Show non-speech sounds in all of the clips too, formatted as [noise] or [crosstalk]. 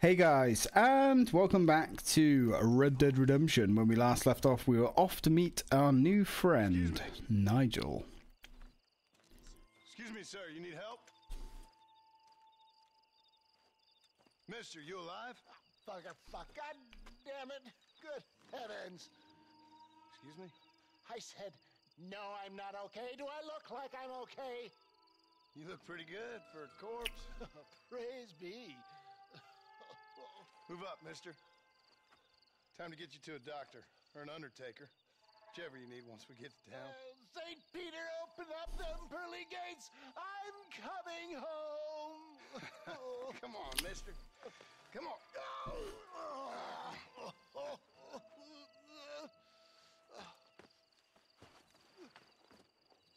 Hey guys, and welcome back to Red Dead Redemption. When we last left off, we were off to meet our new friend, Nigel. Excuse me, sir, you need help? Mister, you alive? Fucker, fuck, god damn it. Good heavens. Excuse me? I said, no, I'm not okay. Do I look like I'm okay? You look pretty good for a corpse. [laughs] [laughs] Praise be. Move up, mister. Time to get you to a doctor, or an undertaker. Whichever you need once we get to town. Uh, St. Peter, open up them pearly gates. I'm coming home. oh. [laughs] Come on, mister. Come on.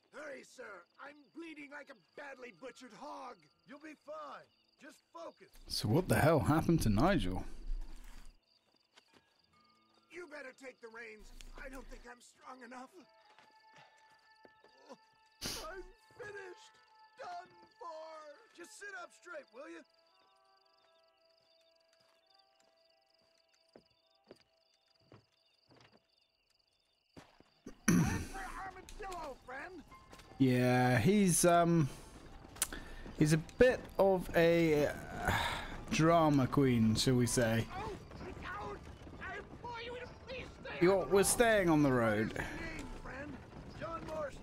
Hurry, sir. I'm bleeding like a badly butchered hog. You'll be fine. Just focus. So what the hell happened to Nigel? You better take the reins. I don't think I'm strong enough. I'm finished. Done for. Just sit up straight, will you? For armadillo, friend. Yeah, he's um, he's a bit of a uh, drama queen, shall we say? Out! Out! I implore you to please stay You're, we're staying on the road. name, friend. John Marston.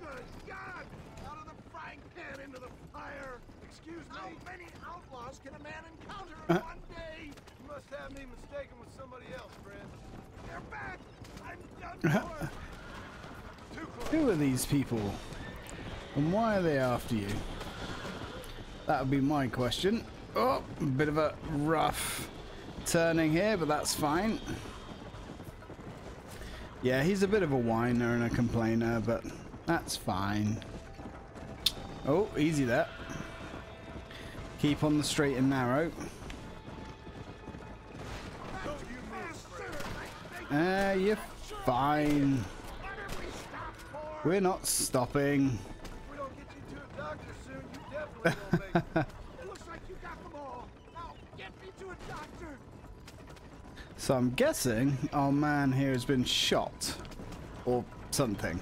Good God! Out of the frying pan into the fire. Excuse How me. many outlaws [laughs] can a man encounter in Uh. one day? You must have me mistaken with somebody else, friend. They're back. I'm done for. Too close. Who are these people? And why are they after you? That would be my question. Oh, a bit of a rough turning here, but that's fine. Yeah, he's a bit of a whiner and a complainer, but that's fine. Oh, easy there. Keep on the straight and narrow. Ah, you're fine. We're not stopping. [laughs] So I'm guessing our man here has been shot. Or something.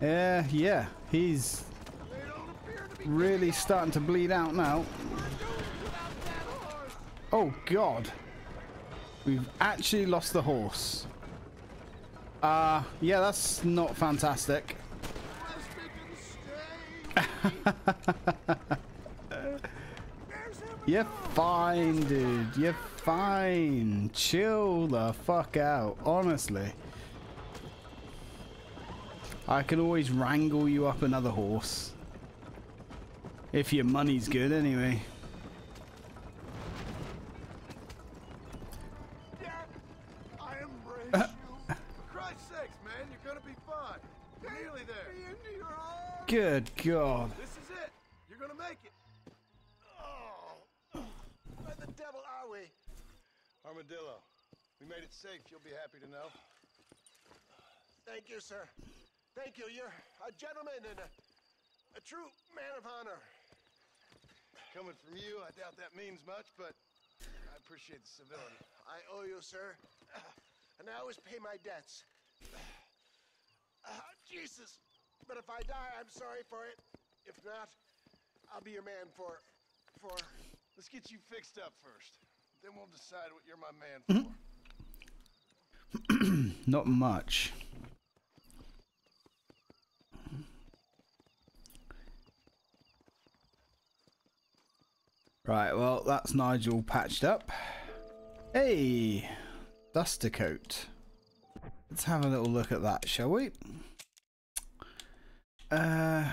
Yeah, yeah. He's really starting to bleed out now. Oh god. We've actually lost the horse. Uh, yeah, that's not fantastic. Unless they can stay. There's him. You're fine, dude. You're fine. Chill the fuck out, honestly. I can always wrangle you up another horse. If your money's good, anyway. Dad, I embrace you. For Christ's sakes, man, you're gonna be fine. You're nearly there. Me into your arms. Good god. This is it. You're gonna make it. Oh. Where the devil are we? Armadillo, we made it safe. You'll be happy to know. Thank you, sir. Thank you. You're a gentleman and a, a true man of honor. Coming from you, I doubt that means much, but I appreciate the civility. I owe you, sir. And I always pay my debts. Ah, Jesus. But if I die, I'm sorry for it. If not, I'll be your man for. for. Let's get you fixed up first. Then we'll decide what you're my man for. Mm-hmm. [clears throat] Not much. Right, well, that's Nigel patched up. Hey, duster coat. Let's have a little look at that, shall we? Uh,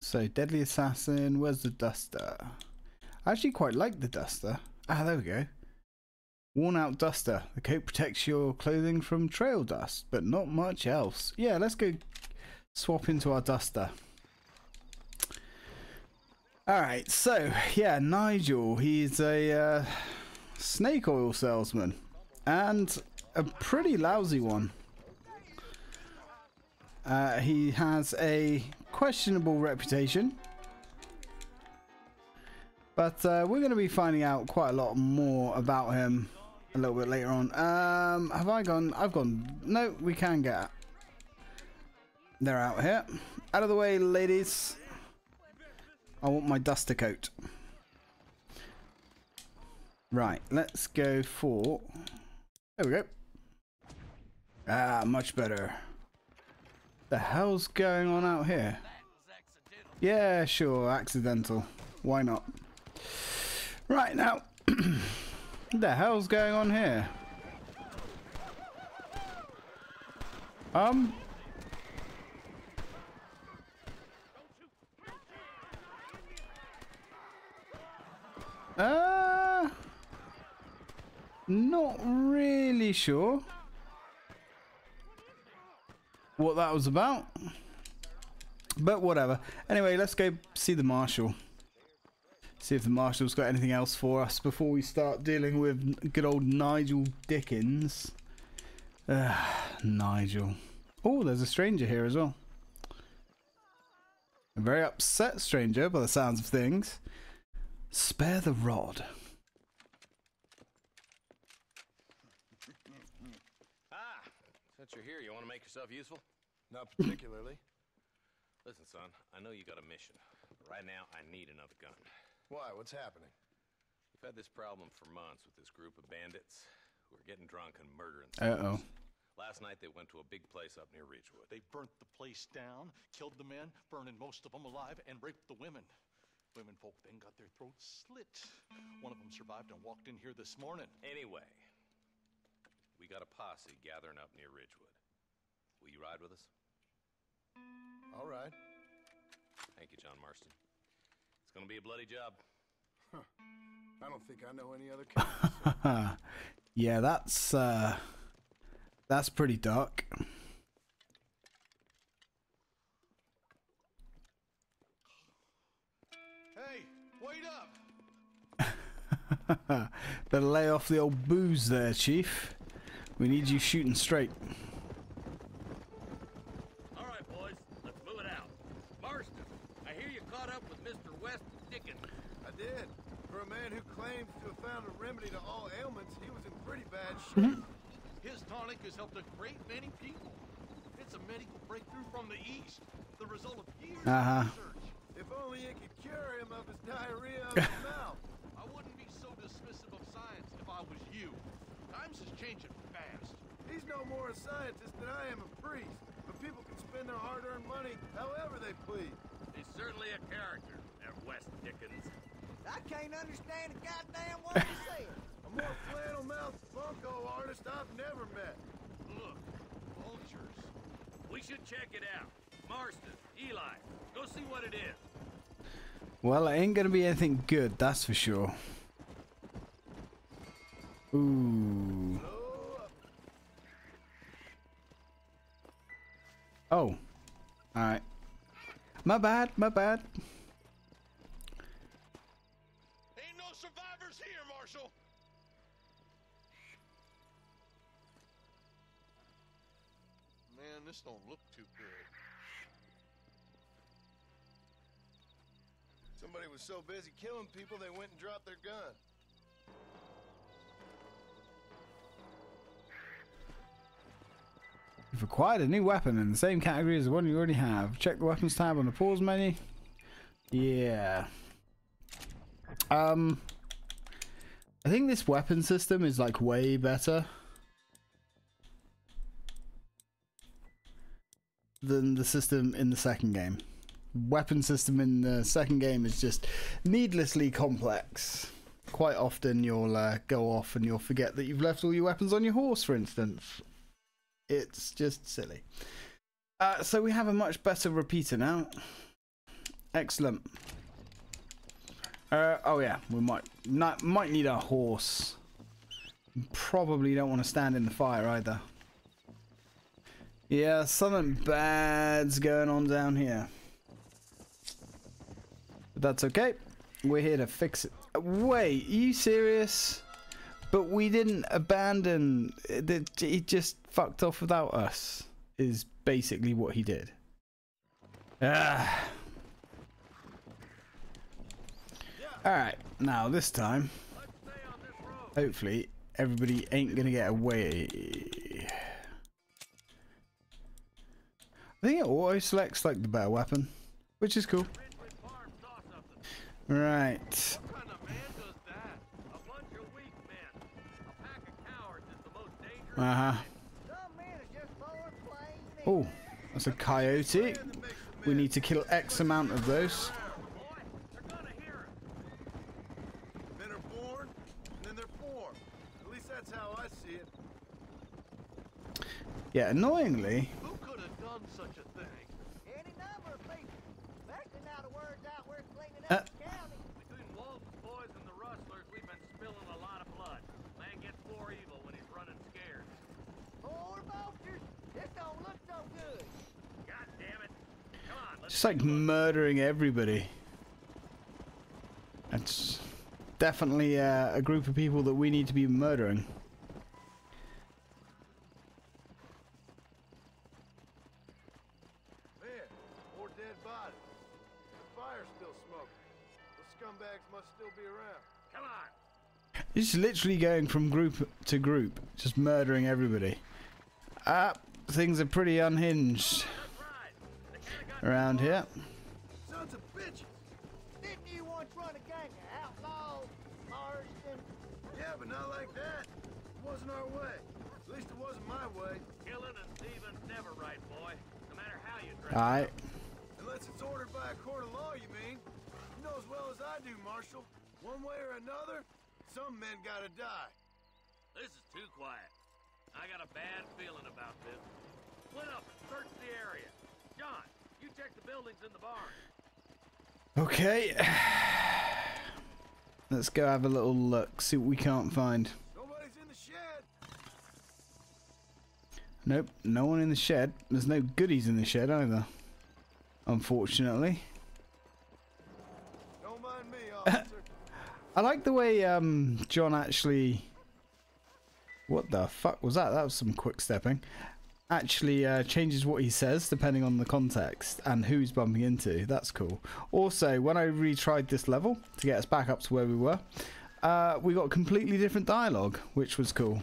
so, Deadly Assassin, where's the duster? I actually quite like the duster. Ah, there we go. Worn out duster. The coat protects your clothing from trail dust, but not much else. Yeah, let's go swap into our duster. Alright, so, yeah, Nigel, he's a uh, snake oil salesman. And a pretty lousy one. Uh, he has a questionable reputation. But uh, we're going to be finding out quite a lot more about him a little bit later on. Um, have I gone? I've gone. No, we can get. They're out here. Out of the way, ladies. I want my duster coat. Right, let's go for... There we go. Ah, much better. The hell's going on out here? Yeah, sure, accidental. Why not? Right now, [clears throat] the hell's going on here? Um. Uh. Not really sure what that was about. But whatever. Anyway, let's go see the marshal. See if the marshal's got anything else for us before we start dealing with good old Nigel Dickens. Uh, Nigel. Oh, there's a stranger here as well. A very upset stranger by the sounds of things. Spare the rod. Ah, since you're here, you want to make yourself useful? Not particularly. [clears throat] Listen, son, I know you got a mission. But right now, I need another gun. Why? What's happening? We've had this problem for months with this group of bandits who are getting drunk and murdering. Uh oh. Last night, they went to a big place up near Ridgewood. They burnt the place down, killed the men, burning most of them alive, and raped the women. Women folk then got their throats slit. One of them survived and walked in here this morning. Anyway, we got a posse gathering up near Ridgewood. Will you ride with us? All right. Thank you, John Marston. It's gonna be a bloody job. Huh. I don't think I know any other [laughs] kind. [laughs] yeah, that's uh that's pretty dark. Hey, wait up! [laughs] Better lay off the old booze there, Chief. We need you shooting straight. All right, boys, let's move it out. Marston, I hear you caught up with Mr. West Dickens. I did. For a man who claims to have found a remedy to all ailments, he was in pretty bad shape. His tonic has helped a great many people. It's a medical breakthrough from the East, the result of years Uh-huh. of research. If only it could cure him of his diarrhea of his [laughs] mouth. I wouldn't be so dismissive of science if I was you. Times is changing fast. He's no more a scientist than I am a priest. But people can spend their hard-earned money however they please. He's certainly a character, that West Dickens. I can't understand a goddamn word he says. [laughs] A more flannel-mouthed bunko artist I've never met. Look, vultures. We should check it out. Marston, Eli, go see what it is. Well, it ain't gonna be anything good, that's for sure. Ooh. Oh. Alright. My bad, my bad. This don't look too good. Somebody was so busy killing people, they went and dropped their gun. You've acquired a new weapon in the same category as the one you already have. Check the weapons tab on the pause menu. Yeah. Um, I think this weapon system is like way better than the system in the second game. Weapon system in the second game is just needlessly complex. Quite often you'll uh, go off and you'll forget that you've left all your weapons on your horse, for instance. It's just silly. Uh, so we have a much better repeater now. Excellent. Uh, oh yeah, we might not, might need a horse. Probably don't want to stand in the fire either. Yeah, something bad's going on down here. But that's okay. We're here to fix it. Wait, are you serious? But we didn't abandon. He just fucked off without us. Is basically what he did. Ah. Alright, now this time, hopefully, everybody ain't gonna get away. I think it auto selects like the better weapon, which is cool. Right. Uh huh. Oh, that's a coyote. We need to kill X amount of those. Yeah, they're gonna hear us. Men are born, and then they're formed. At least that's how I see it. Yeah, annoyingly, Who could have done such a thing? Any number of people. Especially now the word's out we're cleaning Uh. up the county. Between Walton's boys and the rustlers, we've been spilling a lot of blood. Man gets more evil when he's running scared. Poor vultures. This don't look so good. God damn it. Come on, let's just like murdering everybody. That's definitely uh, a group of people that we need to be murdering. Man, more dead bodies. The fire's still smoking. Those scumbags must still be around. come on. It's literally going from group to group, just murdering everybody. Ah, things are pretty unhinged around here. Sons of bitches! Didn't you once run a gang of outlaws, Marston? Yeah, but not like that. It wasn't our way. At least it wasn't my way. killing and thieving's never right, boy. No matter how you dress. Alright, Unless it's ordered by a court of law, you mean? You know as well as I do, Marshal. One way or another, some men gotta die. This is too quiet. I got a bad feeling about this. Split up and search the area. John, you check the buildings in the barn. okay. [sighs] Let's go have a little look, see what we can't find. Nobody's in the shed. Nope, no one in the shed. There's no goodies in the shed either. Unfortunately. Don't mind me, [laughs] officer. I like the way um, John actually. What the fuck was that? That was some quick stepping. Actually, uh, changes what he says depending on the context and who he's bumping into. That's cool. Also, when I retried this level to get us back up to where we were, uh, we got completely different dialogue, which was cool.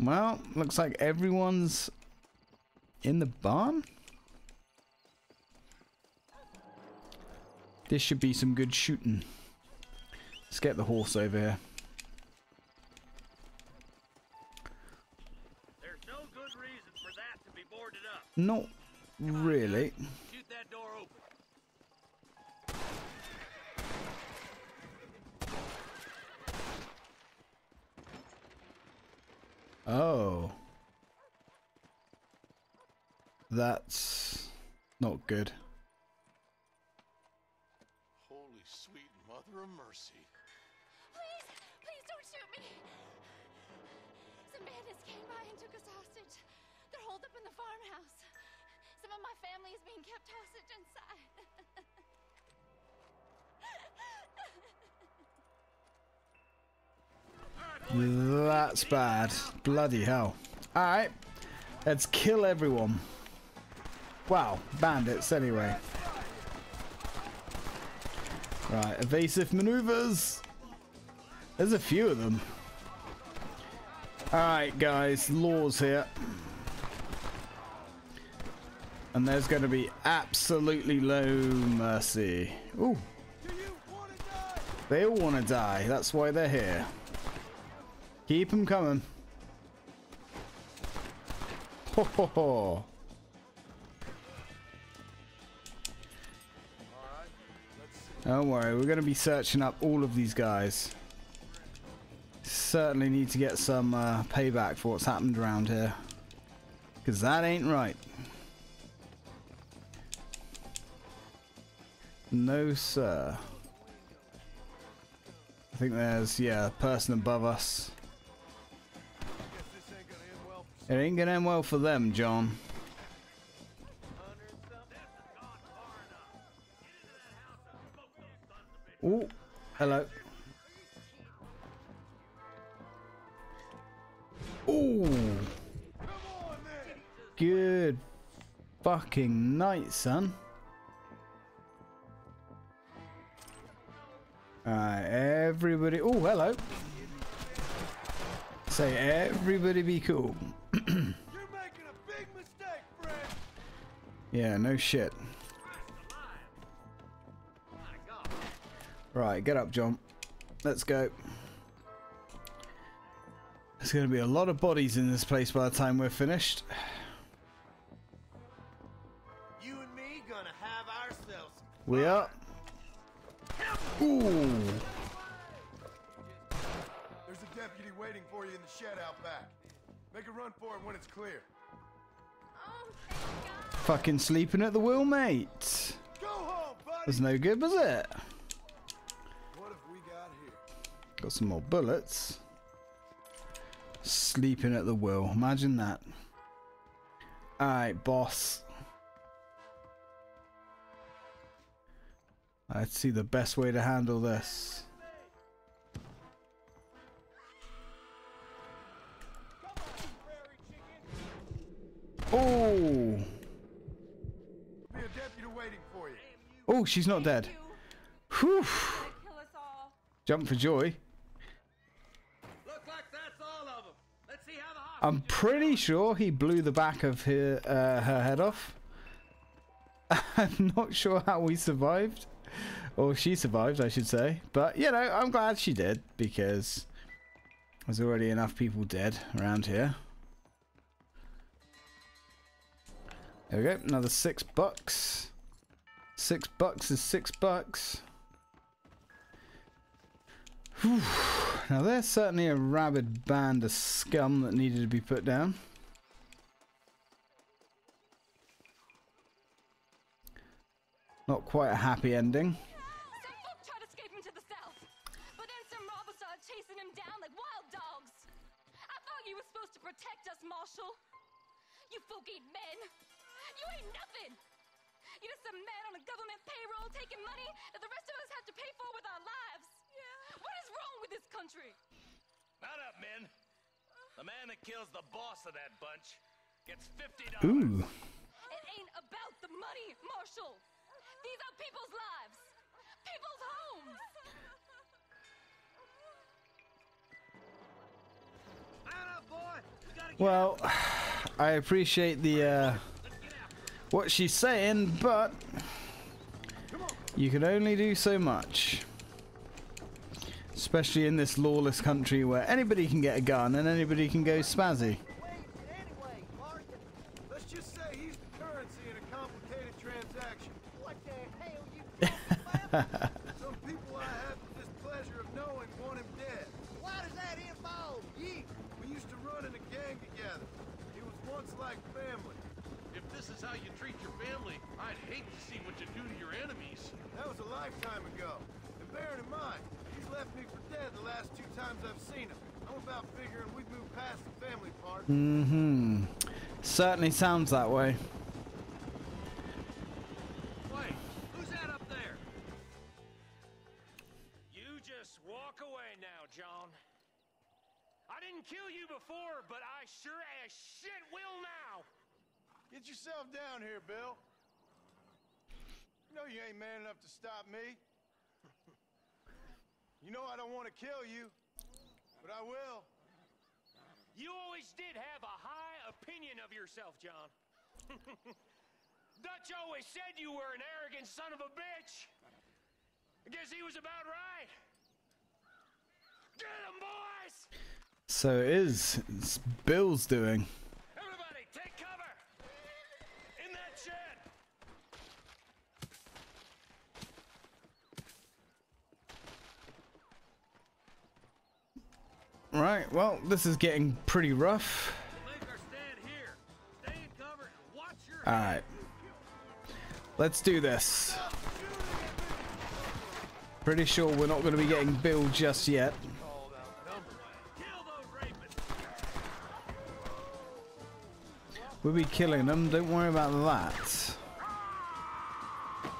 Well, looks like everyone's in the barn. This should be some good shooting. Let's get the horse over here. Not really. Oh. That's not good. Kept hostage inside. That's bad. Bloody hell. Alright. Let's kill everyone. Wow, bandits anyway. Right, evasive maneuvers. There's a few of them. Alright, guys, laws here. And there's going to be absolutely no mercy. Ooh. They all want to die. That's why they're here. Keep them coming. Ho ho ho. Don't worry, we're going to be searching up all of these guys. Certainly need to get some uh, payback for what's happened around here. Because that ain't right. No, sir. I think there's, yeah, a person above us. It ain't gonna end well for them, John. Oh, hello. Oh, good fucking night, son. Alright, everybody. Oh, hello. Say, everybody be cool. [clears throat] You're making a big mistake, friend. Yeah, no shit. Right, get up, John. Let's go. There's going to be a lot of bodies in this place by the time we're finished. You and me gonna have ourselves. We are. Ooh. There's a deputy waiting for you in the shed out back. Make a run for it when it's clear. Oh, thank God. Fucking sleeping at the wheel, mate. Go home, buddy. Was no good, was it? What have we got here? Got some more bullets. Sleeping at the wheel. Imagine that. Alright, boss. Let's see the best way to handle this. Oh! Be a deputy waiting for you. Oh, she's not dead. Whew! Kill us all. Jump for joy. Look like that's all of them. Let's see how the hostage I'm pretty sure he blew the back of her, uh, her head off. [laughs] I'm not sure how we survived. Or she survived, I should say. But, you know, I'm glad she did because there's already enough people dead around here. There we go, another six bucks. Six bucks is six bucks. Whew. Now there's certainly a rabid band of scum that needed to be put down. Not quite a happy ending. Ain't men. You ain't nothing. You're just some man on a government payroll taking money that the rest of us have to pay for with our lives. Yeah. What is wrong with this country? Not up, men. The man that kills the boss of that bunch gets $50. Ooh. It ain't about the money, Marshal. These are people's lives, people's homes. Well, I appreciate the uh, what she's saying, but you can only do so much. Especially in this lawless country where anybody can get a gun and anybody can go spazzy. [laughs] Wasted anyway, Marston. Let's just say he's the currency in a complicated transaction. What the hell you talking about? Some people I have the displeasure of knowing want him dead. Why does that involve you? We used to run in a gang together. It was once like family. If this is how you treat your family, I'd hate to see what you do to your enemies. That was a lifetime ago. And bearing in mind, he's left me for dead the last two times I've seen him. I'm about figuring we've moved past the family part. Mm-hmm. Certainly sounds that way. Wait, who's that up there? You just walk away now, John. I didn't kill you before, but I sure as shit will now. Get yourself down here, Bill. You know you ain't man enough to stop me. you know I don't want to kill you, but I will. You always did have a high opinion of yourself, John. [laughs] Dutch always said you were an arrogant son of a bitch. I guess he was about right. Get him, boys! So it is. It's Bill's doing. Everybody, take cover! In that shed! Right, well, this is getting pretty rough. Alright. Let's do this. Pretty sure we're not going to be getting Bill just yet. We'll be killing them, don't worry about that.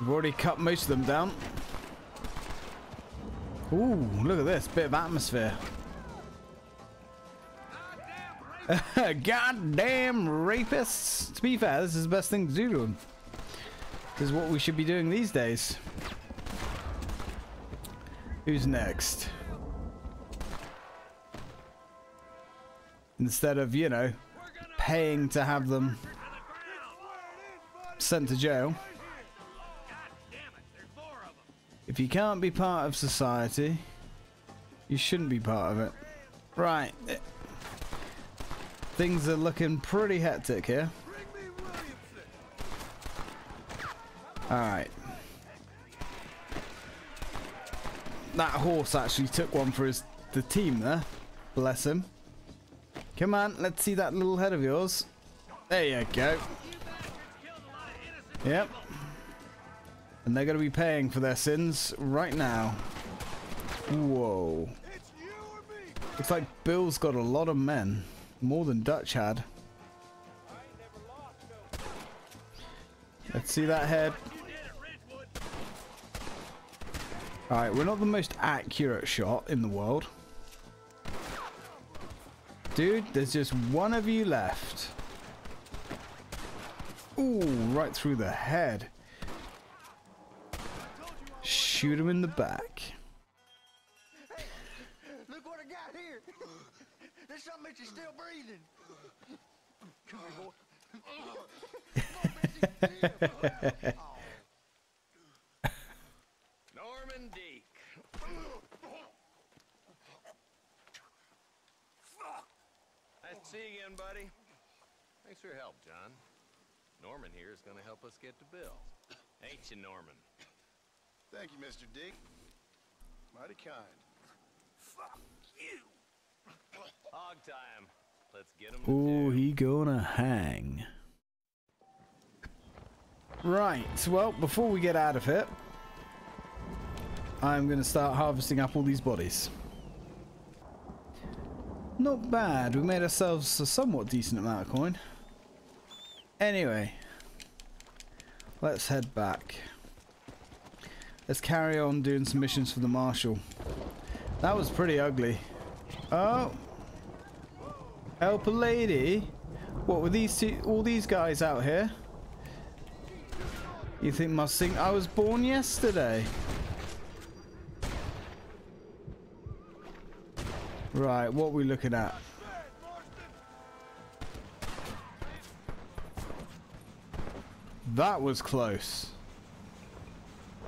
We've already cut most of them down. Ooh, look at this, bit of atmosphere. [laughs] Goddamn rapists! To be fair, this is the best thing to do to them. This is what we should be doing these days. Who's next? Instead of, you know, paying to have them sent to jail. If you can't be part of society, you shouldn't be part of it. Right. Things are looking pretty hectic here. Alright. That horse actually took one for his the team there. Bless him. Come on, let's see that little head of yours. There you go. Yep. And they're going to be paying for their sins right now. Whoa. Looks like Bill's got a lot of men. More than Dutch had. Let's see that head. Alright, we're not the most accurate shot in the world. Dude, there's just one of you left. Ooh, right through the head. Shoot him in the back. Norman Deek. Nice to see you again, buddy. Thanks for your help, John. Norman here is going to help us get to Bill. Ain't you, Norman? Thank you, Mr. Dick. Mighty kind. Fuck you. Hog time. Let's get him. jail. he gonna hang. Right, well, before we get out of here, I'm gonna start harvesting up all these bodies. Not bad, we made ourselves a somewhat decent amount of coin. Anyway, let's head back. Let's carry on doing some missions for the Marshal. That was pretty ugly. Oh, Help a lady? What were these two, all these guys out here? You think must think I was born yesterday? Right, what are we looking at? That was close.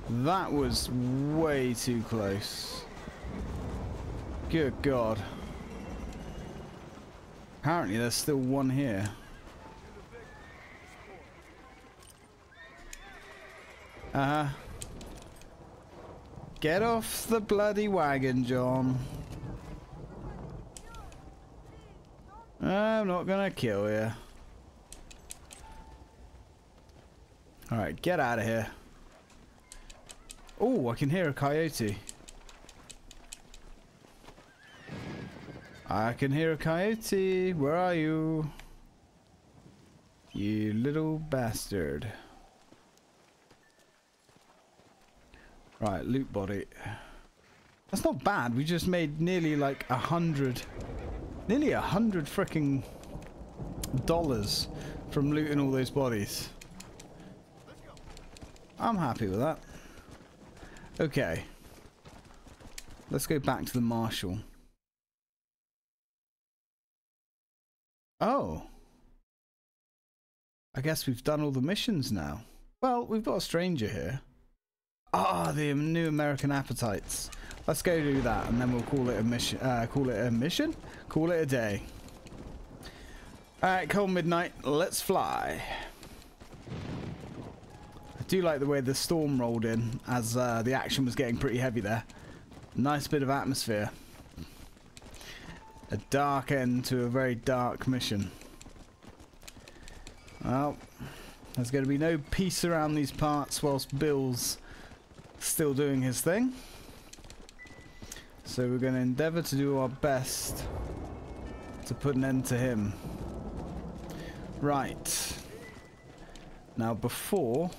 That was way too close. Good God. Apparently there's still one here. Uh-huh. Get off the bloody wagon, John. I'm not gonna kill you. Alright, get out of here. Oh, I can hear a coyote. I can hear a coyote. Where are you? You little bastard. Right, loot body. That's not bad. We just made nearly like a hundred, nearly a hundred freaking dollars from looting all those bodies. I'm happy with that. Okay. Let's go back to the marshal. Oh. I guess we've done all the missions now. Well, we've got a stranger here. Ah, the new American appetites. Let's go do that, and then we'll call it a mission. Uh, call it a mission. Call it a day. All right, cold midnight. Let's fly. I do like the way the storm rolled in as uh, the action was getting pretty heavy there. Nice bit of atmosphere. A dark end to a very dark mission. Well, there's going to be no peace around these parts whilst Bill's still doing his thing. So we're going to endeavour to do our best to put an end to him. Right. Now before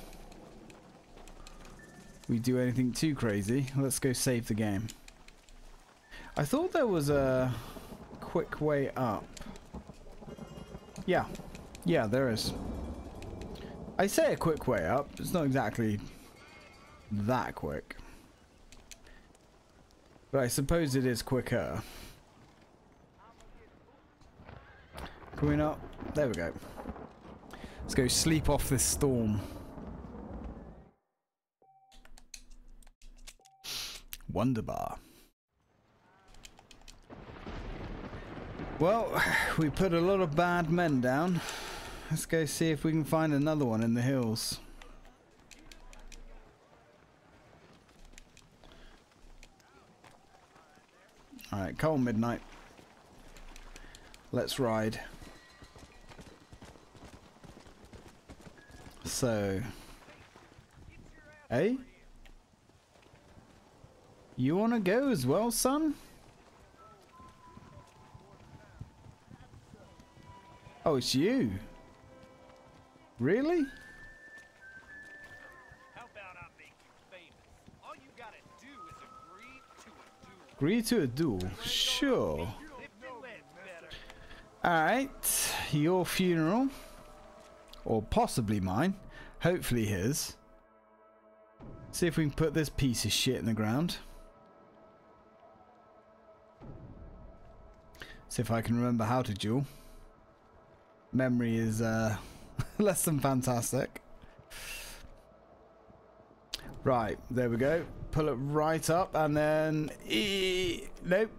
we do anything too crazy, let's go save the game. I thought there was a quick way up. Yeah. Yeah, there is. I say a quick way up. It's not exactly that quick. But I suppose it is quicker. Can we not? There we go. Let's go sleep off this storm. Wonderbar. Well, [sighs] we put a lot of bad men down. Let's go see if we can find another one in the hills. Alright, cold midnight. Let's ride. So. Hey? You wanna go as well, son? Oh, it's you. Really? Agree to a duel. Sure. Alright. Your funeral. Or possibly mine. Hopefully his. See if we can put this piece of shit in the ground. See if I can remember how to duel. Memory is uh, [laughs] less than fantastic. Right, there we go. Pull it right up and then... E nope.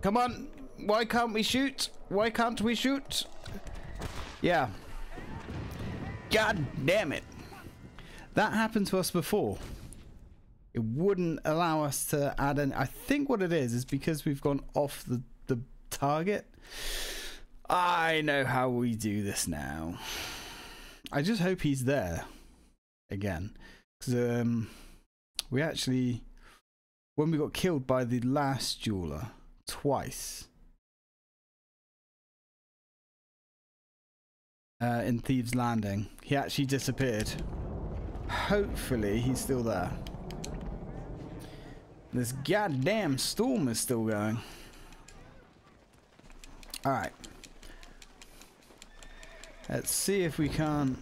Come on. Why can't we shoot? Why can't we shoot? Yeah. God damn it. That happened to us before. It wouldn't allow us to add any... I think what it is is because we've gone off the, the target. I know how we do this now. I just hope he's there again. Because um, we actually... When we got killed by the last jeweler twice... uh, in Thieves Landing. He actually disappeared. Hopefully he's still there. This goddamn storm is still going. Alright. Let's see if we can...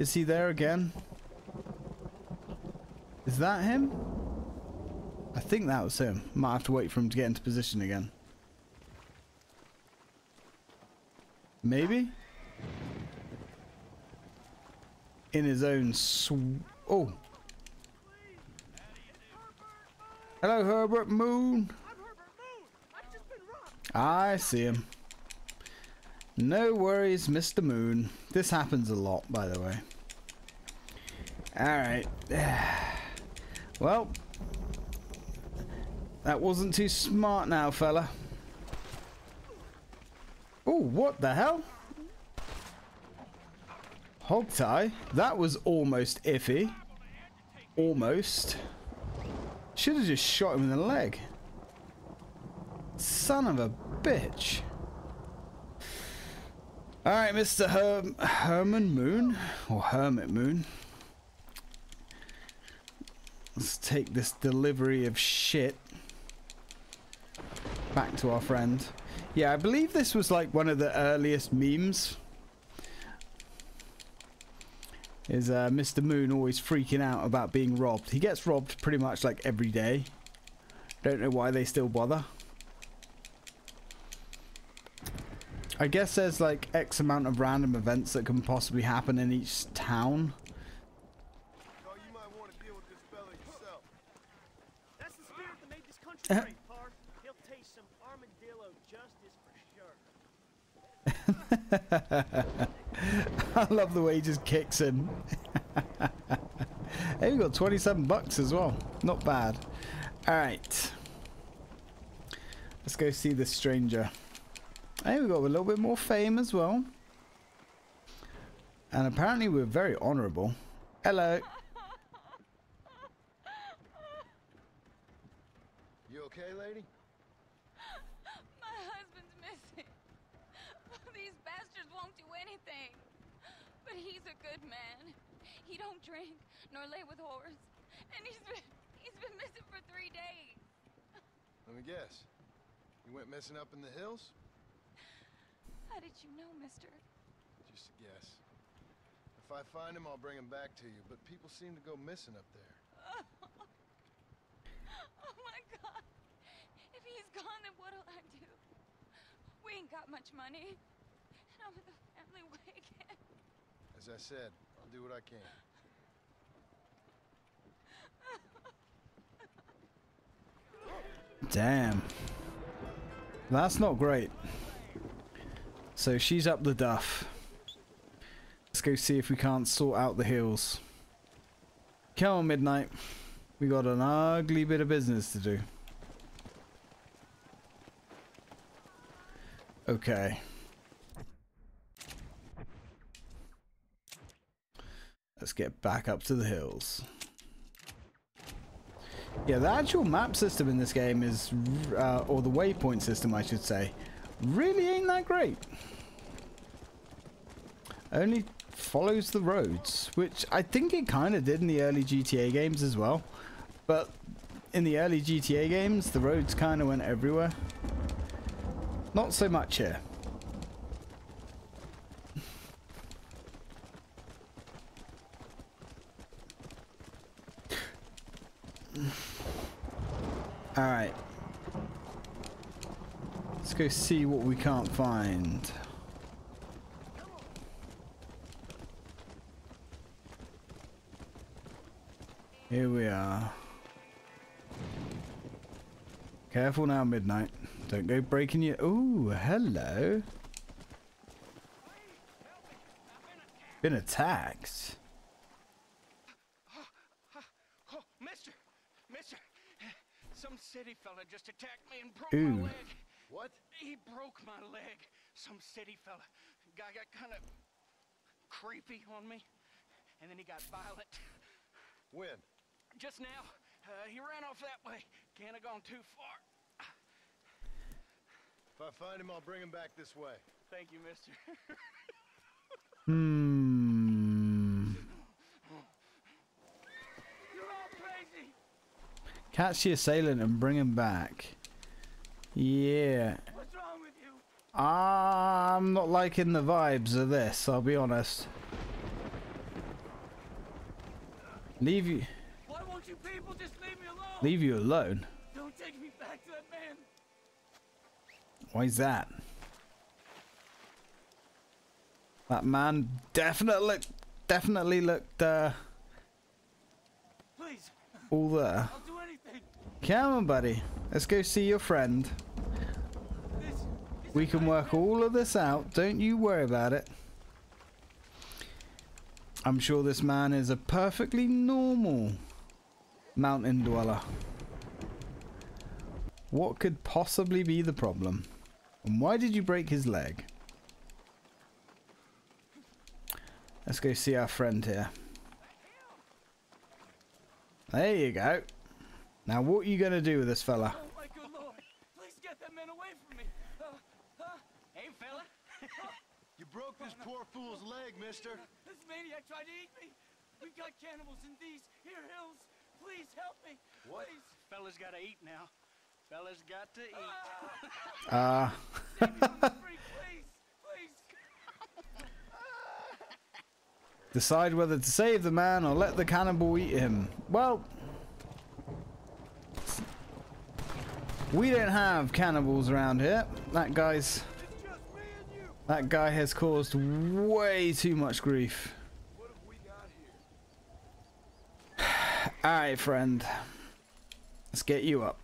Is he there again? Is that him? I think that was him. Might have to wait for him to get into position again. Maybe? in his own sw- Oh. Hello, Herbert Moon. I see him. No worries, Mr. Moon. This happens a lot, by the way. Alright. [sighs] Well. That wasn't too smart now, fella. Oh, what the hell? Hogtie? That was almost iffy. Almost. Should have just shot him in the leg. Son of a bitch. Alright, Mr. Herm Herman Moon. Or Hermit Moon. Let's take this delivery of shit back to our friend. Yeah, I believe this was like one of the earliest memes is uh, Mr. Moon always freaking out about being robbed. He gets robbed pretty much like every day. Don't know why they still bother. I guess there's like X amount of random events that can possibly happen in each town. Oh, you might want to deal with this fella yourself. That's the spirit that made this country great, Park. He'll taste some armadillo justice for sure. [laughs] I love the way he just kicks in. [laughs] hey, we got 27 bucks as well. Not bad. Alright. Let's go see this stranger. Hey, we got a little bit more fame as well. And apparently we're very honourable. Hello. You okay, lady? [gasps] My husband's missing. [laughs] These bastards won't do anything. But he's a good man. He don't drink nor lay with whores. And he's been he's been missing for three days. [laughs] Let me guess. You went missing up in the hills? How did you know, mister? Just a guess. If I find him, I'll bring him back to you, but people seem to go missing up there. Oh my god. If he's gone, then what'll I do? We ain't got much money. And [laughs] I'm in the family way again. As I said, I'll do what I can. Damn. That's not great. So she's up the duff. Let's go see if we can't sort out the hills. Come on, Midnight. We got an ugly bit of business to do. Okay. Let's get back up to the hills. Yeah, the actual map system in this game is, uh, or the waypoint system, I should say, really ain't that great. Only follows the roads, which I think it kind of did in the early GTA games as well. But in the early GTA games, the roads kind of went everywhere. Not so much here. Alright. Let's go see what we can't find. Here we are. Careful now, Midnight. Don't go breaking your... Ooh, hello. Been attacked. Oh, mister! Mister! Some city fella just attacked me and broke Ooh. my leg. What? He broke my leg. Some city fella. Guy got kind of creepy on me. And then he got violent. When? Just now, uh, he ran off that way. Can't have gone too far. If I find him, I'll bring him back this way. Thank you, mister. Hmm. You're all crazy! Catch the assailant and bring him back. Yeah. What's wrong with you? I'm not liking the vibes of this, I'll be honest. Leave you Why won't you people just leave me alone? leave you alone. Don't take me back to that man. Why's that? That man definitely looked definitely looked uh Please, all there. I'll do anything. Come on, buddy. Let's go see your friend. We can work all of this out. Don't you worry about it. I'm sure this man is a perfectly normal mountain dweller. What could possibly be the problem? And why did you break his leg? Let's go see our friend here. There you go. Now what are you going to do with this fella? Oh my good lord! Please get that man away from me. Uh, uh, hey, fella. [laughs] You broke this poor fool's leg, mister. this maniac tried to eat me. We've got cannibals in these here hills. Please help me. What? Please. Fella's got to eat now. Fella's got to eat. Ah. Save me from this freak, please. Please. Decide whether to save the man or let the cannibal eat him. Well, we don't have cannibals around here. That guy's It's just me and you. that guy has caused way too much grief. What have we got here? All right, friend. Let's get you up.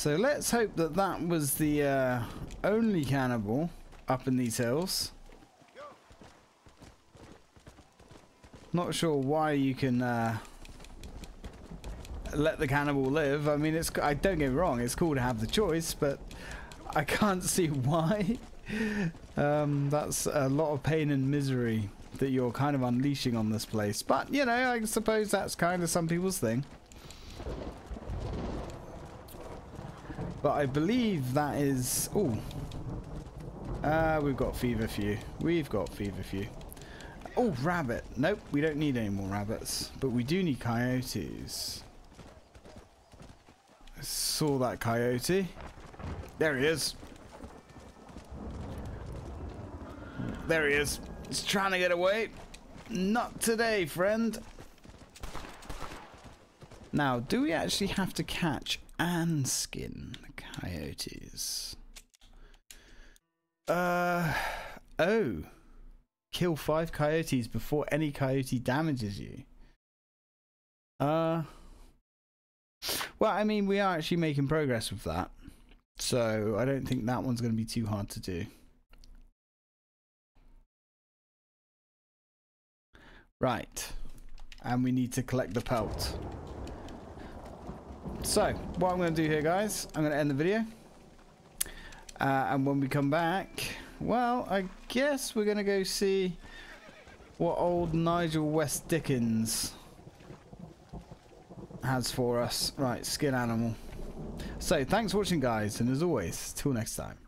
So let's hope that that was the uh, only cannibal up in these hills. Not sure why you can uh, let the cannibal live. I mean, it's I don't get me wrong, it's cool to have the choice, but I can't see why. [laughs] um, that's a lot of pain and misery that you're kind of unleashing on this place. But you know, I suppose that's kind of some people's thing. But I believe that is. Oh, uh, we've got feverfew. We've got feverfew. Oh, rabbit. Nope, we don't need any more rabbits. But we do need coyotes. I saw that coyote. There he is. There he is. He's trying to get away. Not today, friend. Now, do we actually have to catch and skin coyotes? Uh, oh. Kill five coyotes before any coyote damages you. Uh, well, I mean, we are actually making progress with that. So I don't think that one's going to be too hard to do. Right. And we need to collect the pelt. So, what I'm going to do here, guys, I'm going to end the video. Uh, and when we come back, well, I guess we're going to go see what old Nigel West Dickens has for us. Right, skin animal. So, thanks for watching, guys, and as always, till next time.